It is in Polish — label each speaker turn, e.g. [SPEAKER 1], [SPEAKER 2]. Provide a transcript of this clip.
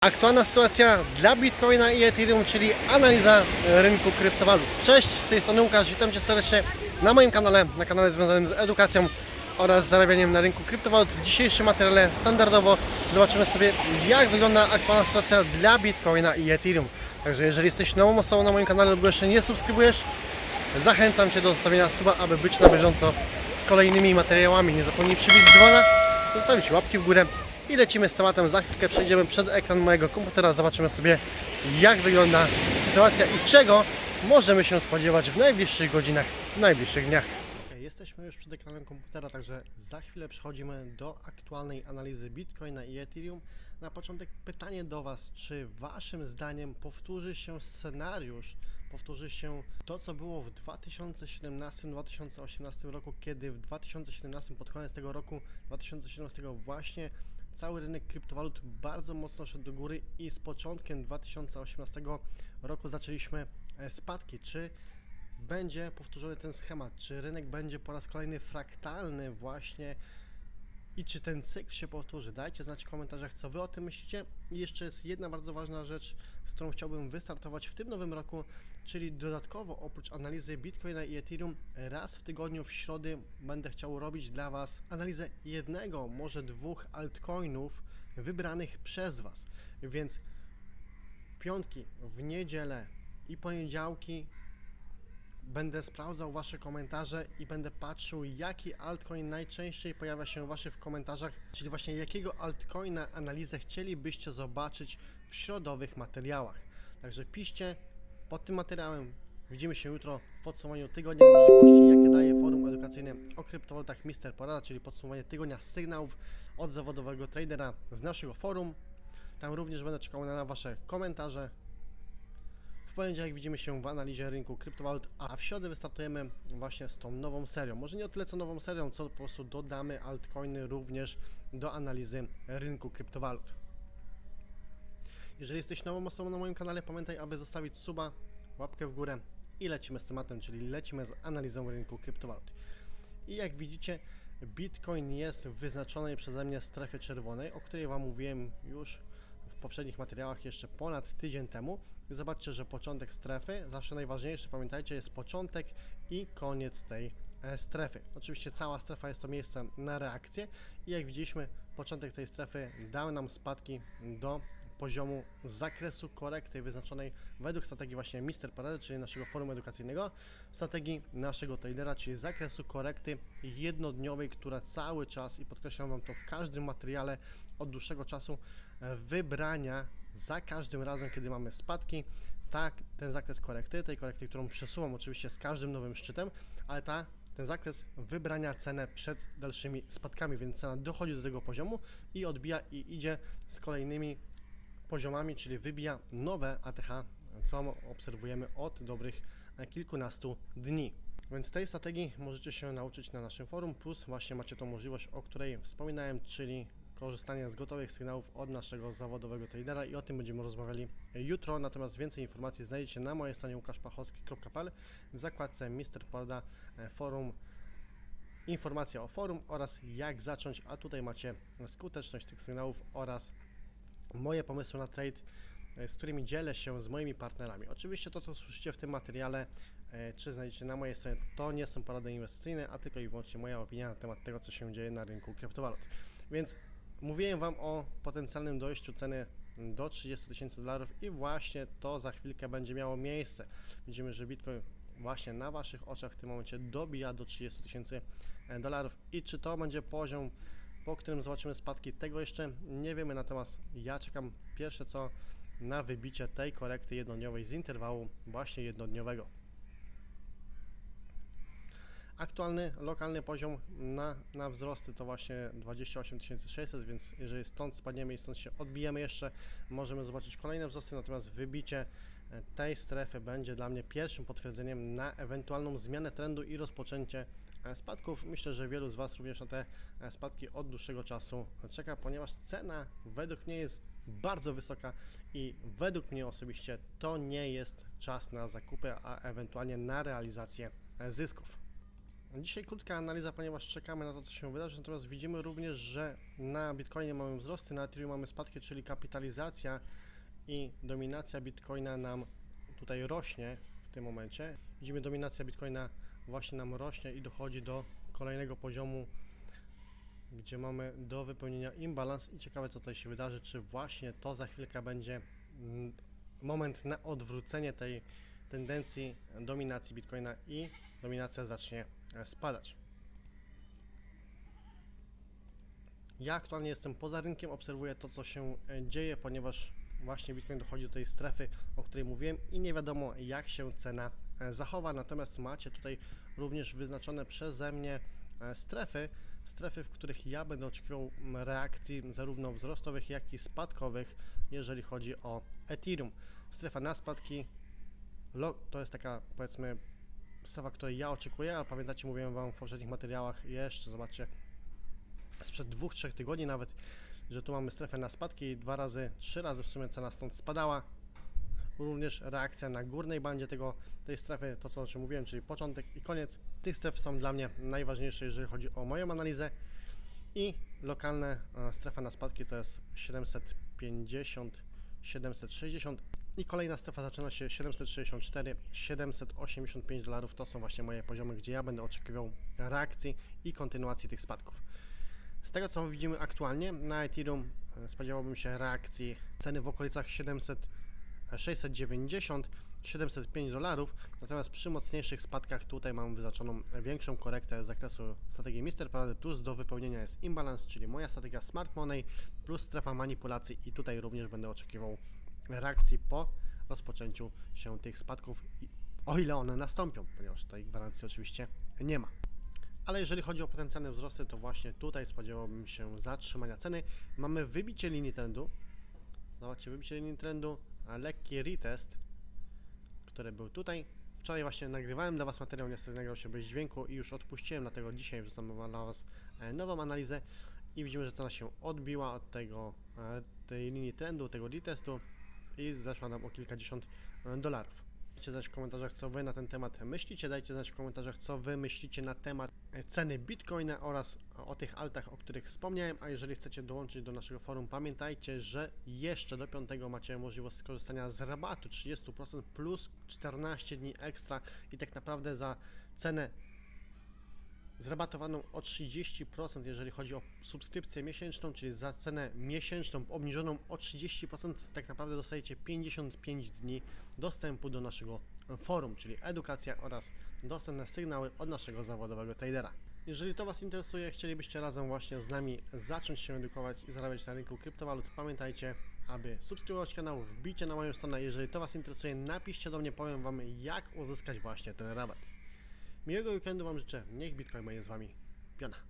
[SPEAKER 1] Aktualna sytuacja dla Bitcoina i Ethereum, czyli analiza rynku kryptowalut. Cześć, z tej strony Łukasz, witam Cię serdecznie na moim kanale, na kanale związanym z edukacją oraz zarabianiem na rynku kryptowalut. W dzisiejszym materiale standardowo zobaczymy sobie jak wygląda aktualna sytuacja dla Bitcoina i Ethereum. Także jeżeli jesteś nową osobą na moim kanale lub jeszcze nie subskrybujesz, zachęcam Cię do zostawienia suba, aby być na bieżąco z kolejnymi materiałami. Nie zapomnij przybić dzwona, zostawić łapki w górę i lecimy z tematem. Za chwilkę przejdziemy przed ekran mojego komputera, zobaczymy sobie jak wygląda sytuacja i czego możemy się spodziewać w najbliższych godzinach, w najbliższych dniach. Jesteśmy już przed ekranem komputera, także za chwilę przechodzimy do aktualnej analizy Bitcoina i Ethereum. Na początek pytanie do Was, czy Waszym zdaniem powtórzy się scenariusz, powtórzy się to, co było w 2017-2018 roku, kiedy w 2017 pod koniec tego roku 2017 właśnie cały rynek kryptowalut bardzo mocno szedł do góry i z początkiem 2018 roku zaczęliśmy e, spadki. Czy będzie powtórzony ten schemat? Czy rynek będzie po raz kolejny fraktalny właśnie i czy ten cykl się powtórzy? Dajcie znać w komentarzach, co Wy o tym myślicie. I jeszcze jest jedna bardzo ważna rzecz, z którą chciałbym wystartować w tym nowym roku, czyli dodatkowo oprócz analizy Bitcoina i Ethereum, raz w tygodniu w środę będę chciał robić dla Was analizę jednego, może dwóch altcoinów wybranych przez Was. Więc piątki, w niedzielę i poniedziałki będę sprawdzał Wasze komentarze i będę patrzył, jaki altcoin najczęściej pojawia się u Waszych w komentarzach, czyli właśnie jakiego altcoina analizę chcielibyście zobaczyć w środowych materiałach. Także piszcie pod tym materiałem. Widzimy się jutro w podsumowaniu tygodnia możliwości, jakie daje forum edukacyjne o kryptowalutach Mister Porada, czyli podsumowanie tygodnia sygnałów od zawodowego tradera z naszego forum. Tam również będę czekał na Wasze komentarze poniedziałek widzimy się w analizie rynku kryptowalut, a w środę wystartujemy właśnie z tą nową serią. Może nie o tyle co nową serią, co po prostu dodamy altcoiny również do analizy rynku kryptowalut. Jeżeli jesteś nową osobą na moim kanale, pamiętaj, aby zostawić suba, łapkę w górę i lecimy z tematem, czyli lecimy z analizą rynku kryptowalut. I jak widzicie, Bitcoin jest w wyznaczonej przeze mnie strefie czerwonej, o której Wam mówiłem już poprzednich materiałach jeszcze ponad tydzień temu. Zobaczcie, że początek strefy, zawsze najważniejszy, pamiętajcie, jest początek i koniec tej e, strefy. Oczywiście cała strefa jest to miejsce na reakcję i jak widzieliśmy, początek tej strefy dał nam spadki do poziomu zakresu korekty wyznaczonej według strategii właśnie Mister Parady, czyli naszego forum edukacyjnego, strategii naszego tradera, czyli zakresu korekty jednodniowej, która cały czas i podkreślam Wam to w każdym materiale od dłuższego czasu wybrania za każdym razem, kiedy mamy spadki, tak, ten zakres korekty, tej korekty, którą przesuwam oczywiście z każdym nowym szczytem, ale ta, ten zakres wybrania cenę przed dalszymi spadkami, więc cena dochodzi do tego poziomu i odbija i idzie z kolejnymi poziomami, czyli wybija nowe ATH, co obserwujemy od dobrych kilkunastu dni. Więc tej strategii możecie się nauczyć na naszym forum, plus właśnie macie tą możliwość, o której wspominałem, czyli korzystanie z gotowych sygnałów od naszego zawodowego tradera i o tym będziemy rozmawiali jutro. Natomiast więcej informacji znajdziecie na mojej stronie łukaszpachowski.pl w zakładce Mister Porda e, Forum informacja o forum oraz jak zacząć, a tutaj macie skuteczność tych sygnałów oraz moje pomysły na trade, e, z którymi dzielę się z moimi partnerami. Oczywiście to, co słyszycie w tym materiale, e, czy znajdziecie na mojej stronie, to nie są porady inwestycyjne, a tylko i wyłącznie moja opinia na temat tego, co się dzieje na rynku kryptowalut. Więc Mówiłem Wam o potencjalnym dojściu ceny do 30 tysięcy dolarów i właśnie to za chwilkę będzie miało miejsce. Widzimy, że Bitcoin właśnie na Waszych oczach w tym momencie dobija do 30 tysięcy e, dolarów i czy to będzie poziom, po którym zobaczymy spadki, tego jeszcze nie wiemy, natomiast ja czekam pierwsze co na wybicie tej korekty jednodniowej z interwału właśnie jednodniowego. Aktualny lokalny poziom na, na wzrosty to właśnie 28 600, więc jeżeli stąd spadniemy i stąd się odbijemy jeszcze, możemy zobaczyć kolejne wzrosty, natomiast wybicie e, tej strefy będzie dla mnie pierwszym potwierdzeniem na ewentualną zmianę trendu i rozpoczęcie e, spadków. Myślę, że wielu z Was również na te e, spadki od dłuższego czasu czeka, ponieważ cena według mnie jest bardzo wysoka i według mnie osobiście to nie jest czas na zakupy, a ewentualnie na realizację zysków. Dzisiaj krótka analiza, ponieważ czekamy na to, co się wydarzy, natomiast widzimy również, że na Bitcoinie mamy wzrosty, na Ethereum mamy spadki, czyli kapitalizacja i dominacja Bitcoina nam tutaj rośnie w tym momencie. Widzimy, dominacja Bitcoina właśnie nam rośnie i dochodzi do kolejnego poziomu, gdzie mamy do wypełnienia imbalans i ciekawe, co tutaj się wydarzy, czy właśnie to za chwilkę będzie mm, moment na odwrócenie tej tendencji dominacji Bitcoina i dominacja zacznie spadać. Ja aktualnie jestem poza rynkiem, obserwuję to, co się e, dzieje, ponieważ właśnie Bitcoin dochodzi do tej strefy, o której mówiłem i nie wiadomo, jak się cena e, zachowa. Natomiast macie tutaj również wyznaczone przeze mnie e, strefy, strefy, w których ja będę oczekiwał reakcji zarówno wzrostowych, jak i spadkowych, jeżeli chodzi o Ethereum. Strefa na spadki to jest taka powiedzmy strefa, której ja oczekuję, ale pamiętacie, mówiłem Wam w poprzednich materiałach jeszcze, zobaczcie, sprzed dwóch, trzech tygodni nawet, że tu mamy strefę na spadki i dwa razy, trzy razy w sumie cena stąd spadała. Również reakcja na górnej bandzie tego, tej strefy, to co o czym mówiłem, czyli początek i koniec. Tych stref są dla mnie najważniejsze, jeżeli chodzi o moją analizę. I lokalne e, strefa na spadki to jest 750, 760 i kolejna strefa zaczyna się 764, 785 dolarów. To są właśnie moje poziomy, gdzie ja będę oczekiwał reakcji i kontynuacji tych spadków. Z tego co widzimy aktualnie na Ethereum e, spodziewałbym się reakcji ceny w okolicach 700, e, 690, 705 dolarów, natomiast przy mocniejszych spadkach tutaj mam wyznaczoną większą korektę z zakresu strategii Mr. Parady plus do wypełnienia jest imbalans, czyli moja strategia Smart Money plus strefa manipulacji i tutaj również będę oczekiwał reakcji po rozpoczęciu się tych spadków, o ile one nastąpią, ponieważ tej gwarancji oczywiście nie ma. Ale jeżeli chodzi o potencjalne wzrosty, to właśnie tutaj spodziewałbym się zatrzymania ceny. Mamy wybicie linii trendu. Zobaczcie, wybicie linii trendu, a lekki retest, który był tutaj. Wczoraj właśnie nagrywałem dla Was materiał, niestety nagrał się bez dźwięku i już odpuściłem, dlatego dzisiaj wrzucam dla Was e, nową analizę i widzimy, że cena się odbiła od tego, e, tej linii trendu, tego retestu i zeszła nam o kilkadziesiąt e, dolarów. Dajcie znać w komentarzach, co Wy na ten temat myślicie. Dajcie znać w komentarzach, co Wy myślicie na temat ceny Bitcoina oraz o tych altach, o których wspomniałem. A jeżeli chcecie dołączyć do naszego forum, pamiętajcie, że jeszcze do 5 macie możliwość skorzystania z rabatu 30% plus 14 dni ekstra i tak naprawdę za cenę zrabatowaną o 30%, jeżeli chodzi o subskrypcję miesięczną, czyli za cenę miesięczną obniżoną o 30%, tak naprawdę dostajecie 55 dni dostępu do naszego forum, czyli edukacja oraz dostęp na sygnały od naszego zawodowego tradera. Jeżeli to Was interesuje, chcielibyście razem właśnie z nami zacząć się edukować i zarabiać na rynku kryptowalut, pamiętajcie, aby subskrybować kanał, wbijcie na moją stronę. Jeżeli to Was interesuje, napiszcie do mnie, powiem Wam, jak uzyskać właśnie ten rabat. Miłego weekendu Wam życzę. Niech Bitcoin będzie z Wami. Piona.